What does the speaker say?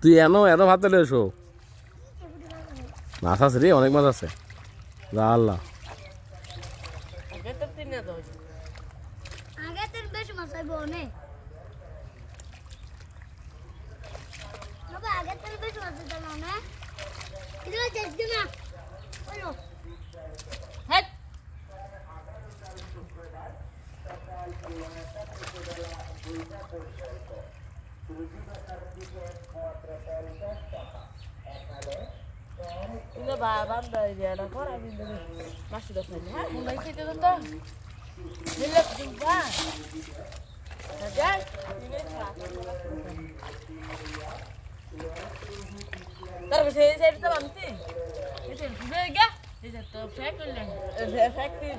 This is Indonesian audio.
তুই এনো এত ভাত তুলে এসো। মাছ আছে রে অনেক মাছ আছে। যা আল্লাহ। আগে তো Udah babam dari dia ada ini. Masih udah Saja bisa saya. Itu. Itu efektif